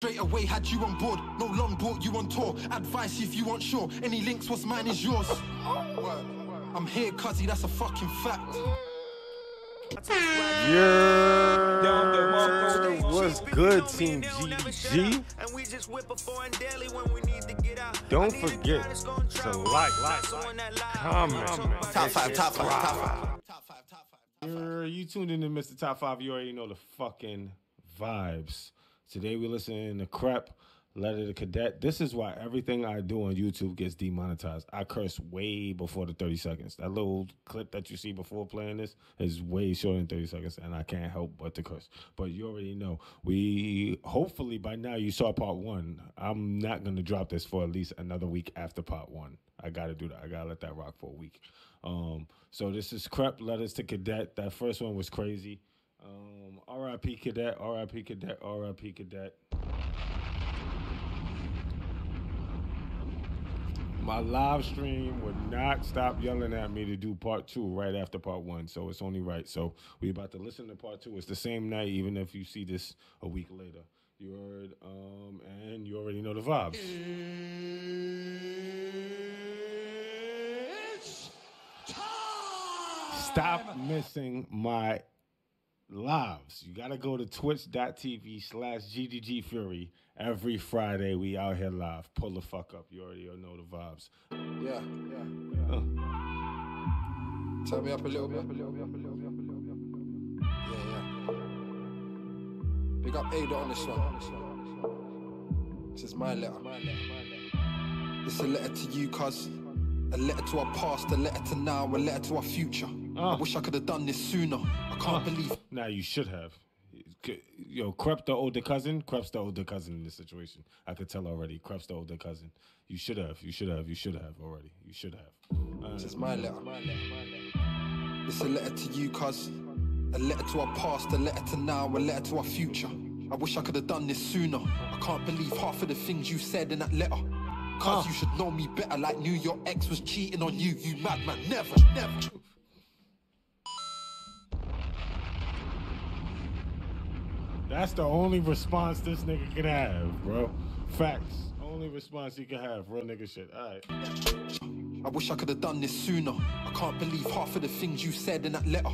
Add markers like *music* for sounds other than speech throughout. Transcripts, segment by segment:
Straight away had you on board, no long brought you on tour. Advice if you aren't sure, any links, what's mine is yours. I'm here, cuzzy, that's a fucking fact. Yeah, what's good, Team GG? Don't forget to like, like, like comment, Top five, top five, top five. Yeah, you tuned in to Mr. Top 5. You already know the fucking vibes. Today we listening to Krept, Letter to Cadet. This is why everything I do on YouTube gets demonetized. I curse way before the 30 seconds. That little clip that you see before playing this is way shorter than 30 seconds, and I can't help but to curse. But you already know. We hopefully by now you saw part one. I'm not gonna drop this for at least another week after part one. I gotta do that. I gotta let that rock for a week. Um, so this is Krept Letters to Cadet. That first one was crazy. Um, R.I.P. Cadet, R.I.P. Cadet, R.I.P. Cadet. My live stream would not stop yelling at me to do part two right after part one, so it's only right. So we about to listen to part two. It's the same night, even if you see this a week later. You heard, um, and you already know the vibes. It's time. Stop missing my lives. You gotta go to twitch.tv slash GDG Fury. Every Friday, we out here live. Pull the fuck up. You already know the vibes. Yeah, yeah, yeah. Uh, Turn me up a little bit. Yeah, yeah. Big up Ada on this one. This is my letter. It's a letter to you, cuz. A letter to our past, a letter to now, a letter to our future. Ah. I wish I could have done this sooner. I can't believe now you should have. Yo, Krept the older cousin. Krept's the older cousin in this situation. I could tell already. Krept's the older cousin. You should have. You should have. You should have already. You should have. Uh, This is my letter. It's a letter to you, cuz. A letter to our past, a letter to now, a letter to our future. I wish I could have done this sooner. I can't believe half of the things you said in that letter. Cuz you should know me better, like knew your ex was cheating on you, you madman. Never, never. That's the only response this nigga can have, bro. Facts. Only response he can have. Real nigga shit. All right. I wish I could have done this sooner. I can't believe half of the things you said in that letter.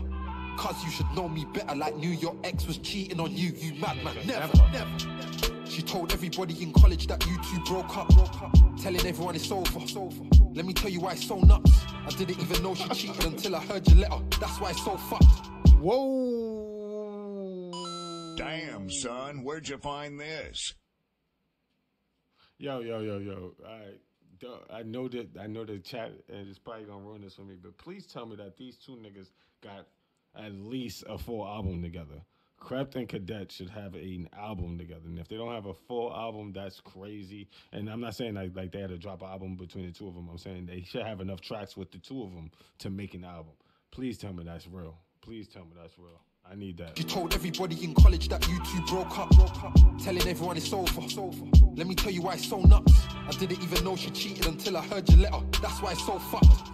Cuz you should know me better, like knew your ex was cheating on you, you madman. Never, never. She told everybody in college that you two broke up, broke up. Telling everyone it's over. It's over. Let me tell you why it's so nuts. I didn't even know she cheated until I heard your letter. That's why it's so fucked. Whoa. Damn, son, where'd you find this? Yo, yo, yo, yo. Right. I know that I know the chat and it's probably gonna ruin this for me, but please tell me that these two niggas got at least a full album together. Krept and Cadet should have an album together, and if they don't have a full album, that's crazy. And I'm not saying like like they had to drop an album between the two of them. I'm saying they should have enough tracks with the two of them to make an album. Please tell me that's real. Please tell me that's real. I need that. She told everybody in college that you two broke up, broke up. Telling everyone it's over, it's over. Let me tell you why it's so nuts. I didn't even know she cheated until I heard your letter. That's why it's so fucked.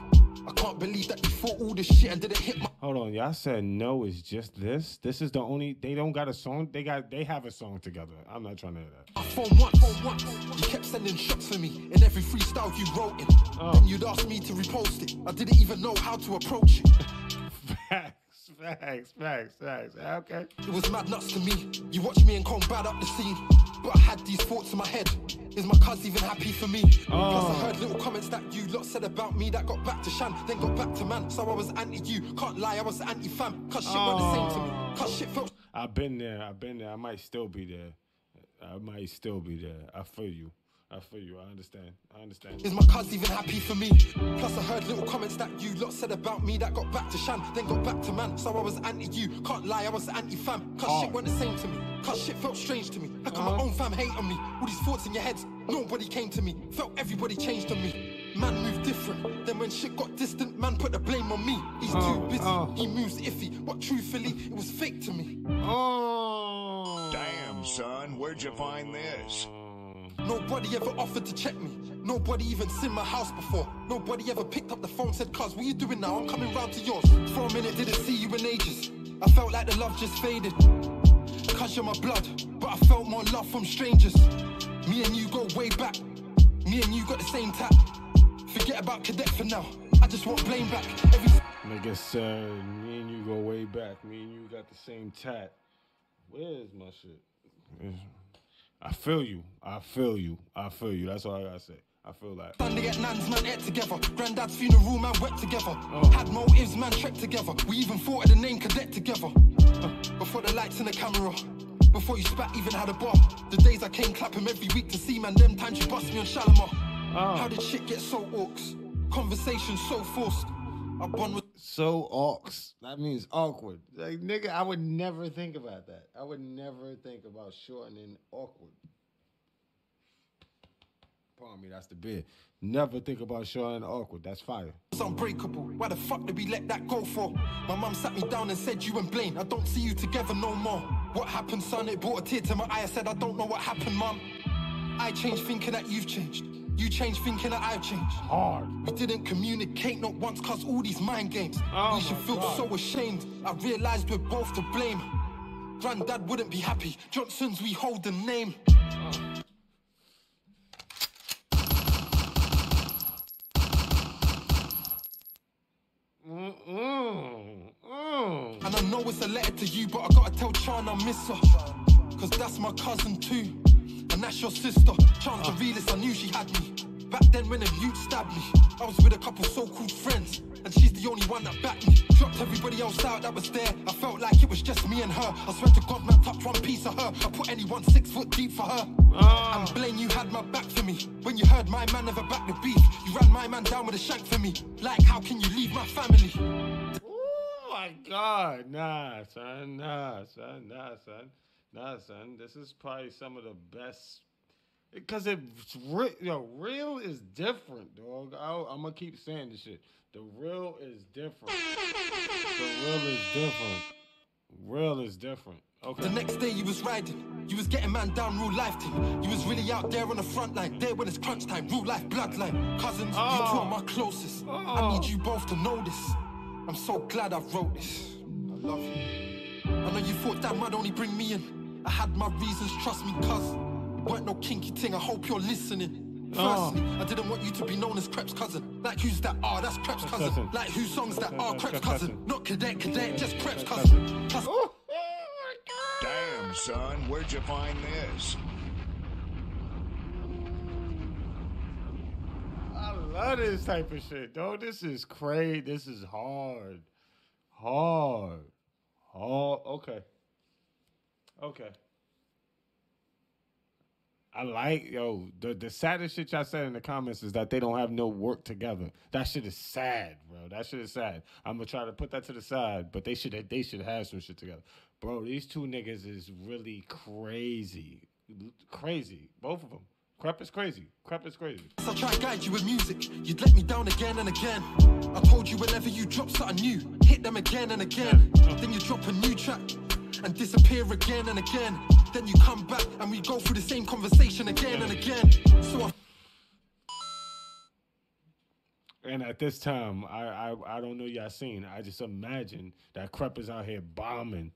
I can't believe that you thought all this shit and didn't hit my Hold on, y'all said no is just this. This is the only they don't got a song. They got they have a song together. I'm not trying to hear that. phone once. Phone once. You kept sending shots for me in every freestyle you wrote in. Oh. Then you'd ask me to repost it. I didn't even know how to approach it. *laughs* *laughs* Facts, facts, facts, facts. Okay. It was mad nuts to me. You watched me and Con bad up the scene. But I had these thoughts in my head. Is my cuz even happy for me? Plus, I heard little comments that you lot said about me that got back to Shan, then got back to man. So I was anti you. Can't lie, I was anti fam. Cuz shit weren't the same to me. Cuz shit felt I've been there. I've been there. I might still be there. I might still be there. I feel you. I feel you. I understand. I understand. Is my cuz even happy for me? Plus, I heard little comments that you lot said about me that got back to Shan, then got back to man. So I was anti you. Can't lie, I was anti fam. Cuz shit oh. weren't the same to me. Cuz shit felt strange to me. How come my uh-huh. own fam hate on me? All these thoughts in your heads, nobody came to me. Felt everybody changed on me. Man moved different. Then when shit got distant, man put the blame on me. He's Oh, too busy, oh. he moves iffy. But truthfully, it was fake to me. Oh. Damn, son, where'd you find this? Nobody ever offered to check me. Nobody even seen my house before. Nobody ever picked up the phone, said, Cuz, what you doing now? I'm coming round to yours. For a minute, didn't see you in ages. I felt like the love just faded. cause you're my blood, but I felt more love from strangers. Me and you go way back. Me and you got the same tap. Forget about cadet for now. I just want Blaine back. Every Nigga said, uh, me and you go way back. Me and you got the same tat. Where's my shit? I feel you. I feel you. I feel you. That's all I gotta say. I feel like. Sunday at Nan's, man, ate together. Granddad's funeral, man, wept together. Oh. Had motives, man, trekked together. We even thought of the name cadet together. Before the lights and the camera. Before you spat, even had a bar. The days I came clap him every week to see, man, them times you bust me on Shalimar. Oh. How did shit get so orcs? Conversation so forced. I bond with So ox. That means awkward. Like nigga, I would never think about that. I would never think about shortening awkward. Pardon me, that's the bid. Never think about shortening awkward. That's fire. It's unbreakable. Why the fuck did we let that go for? My mum sat me down and said, You and Blaine, I don't see you together no more. What happened, son? It brought a tear to my eye. I said, I don't know what happened, mum. I changed thinking that you've changed. You changed thinking that I've changed. Hard. We didn't communicate not once cause all these mind games. Oh we should feel God. so ashamed. I realized we're both to blame. Granddad wouldn't be happy. Johnson's, we hold the name. Mm. And I know it's a letter to you, but I gotta tell Chan I miss her. Cause that's my cousin too. And that's your sister. Chan's the realest, I knew she had me. Back then when a mute stabbed me, I was with a couple so-called friends. And she's the only one that backed me. Dropped everybody else out that was there. I felt like it was just me and her. I swear to God, man, touch one piece of her. I put anyone six foot deep for her. Ah. And Blaine, you had my back for me. When you heard my man never back the beef, you ran my man down with a shank for me. Like, how can you leave my family? Oh my God. Nah, son. Nah, son. Nah, son. Nah, son. This is probably some of the best. Because it's real. Yo, real is different, dog. I, I'm going to keep saying this shit. The real is different. The real is different. Real is different. Okay. The next day you was riding, you was getting man down real life thing. You was really out there on the front line, there when it's crunch time, real life bloodline. Cousins, Oh. you two are oh. my closest. I Oh. need you both to know this. I'm so glad I wrote this. I love you. I know you thought that might only bring me in. I had my reasons, trust me, cuz. Weren't no kinky thing, I hope you're listening. Oh. I didn't want you to be known as Krept's cousin. Like who's that? Ah, that's Krept's cousin. cousin. Like whose songs that are That's Krept's Krept's cousin. cousin. Not cadet, cadet, just Krept's Krept's cousin. Plus, Oh, oh my God. Damn, son, where'd you find this? I love this type of shit, dog. This is crazy. This is hard. Hard. Hard. Okay. Okay. I like yo the the saddest shit y'all said in the comments is that they don't have no work together. That shit is sad, bro. That shit is sad. I'm gonna try to put that to the side, but they should they should have some shit together, bro. These two niggas is really crazy, crazy. Both of them. Krept is crazy. Krept is crazy. I try to guide you with music. You'd let me down again and again. I told you whenever you drop something new, hit them again and again. Then you drop a new track and disappear again and again. Then you come back and we go through the same conversation again and again. So I And at this time, I, I I don't know y'all seen. I just imagine that Krept is out here bombing,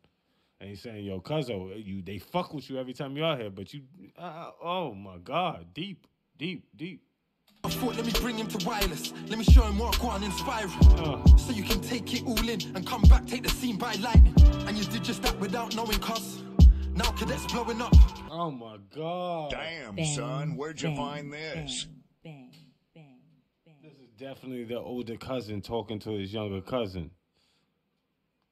and he's saying, "Yo, Cuzzo, you they fuck with you every time you're out here, but you, uh, oh my God, deep, deep, deep." I thought, let me bring him to wireless. Let me show him what I and inspire him. Uh. So you can take it all in and come back, take the scene by lightning. And you did just that without knowing, cuz. Now cadets blowing up. Oh my God, Damn, Bang, son, where'd you bang, find this? Bang, bang, bang, this is definitely the older cousin talking to his younger cousin,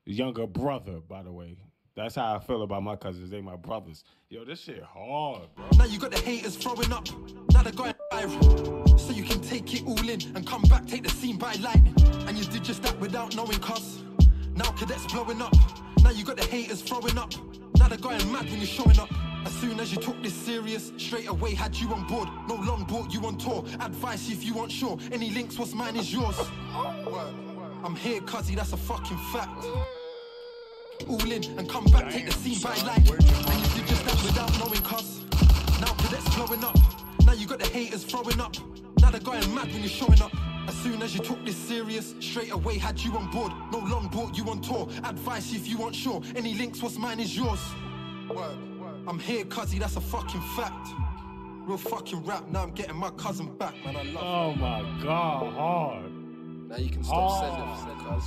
younger brother, by the way. That's how I feel about my cousins. They my brothers. Yo, this shit hard, bro. Now you got the haters throwing up. Now they're going viral. So you can take it all in and come back, take the scene by lightning. And you did just that without knowing, cuz. Now cadets blowing up. Now you got the haters throwing up. Now they're going mad when you're showing up. As soon as you took this serious, straight away had you on board. No long brought you on tour. Advice if you aren't sure. Any links, what's mine is yours. I'm here, cuzzy, that's a fucking fact. All in and come back, take the scene by light. And you did just that without knowing, cuz. Now cadets blowing up. Now you got the haters throwing up. Now they're going mad when you're showing up. As soon as you took this serious, straight away had you on board. No long brought you on tour. Advice if you weren't sure. Any links, what's mine is yours. I'm here, cuzzy, that's a fucking fact. Real fucking rap, now I'm getting my cousin back, man. I love Oh my god, hard. Now you can stop sending, cuz.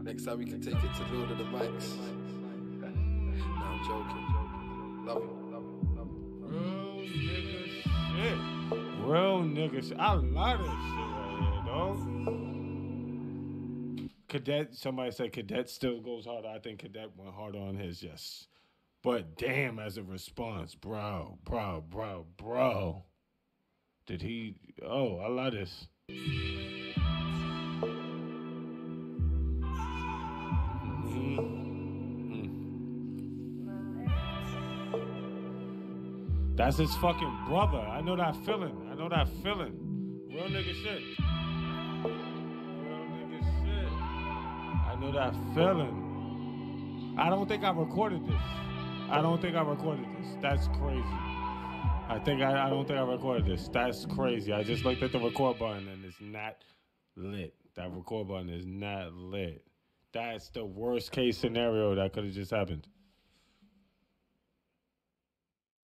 *laughs* Next time we can take it to Lord of the Mics. *laughs* no, I'm joking. Love you. Real nigga shit. I love this shit right here, dog. Cadet, somebody said Cadet still goes hard. I think Cadet went hard on his, yes. But damn, as a response, bro, bro, bro, bro. Did he? Oh, I love this. Mhm. That's his fucking brother. I know that feeling. I know that feeling. Real nigga shit. Real nigga shit. I know that feeling. I don't think I recorded this. I don't think I recorded this. That's crazy. I think I, I don't think I recorded this. That's crazy. I just looked at the record button and it's not lit. That record button is not lit. That's the worst case scenario that could have just happened.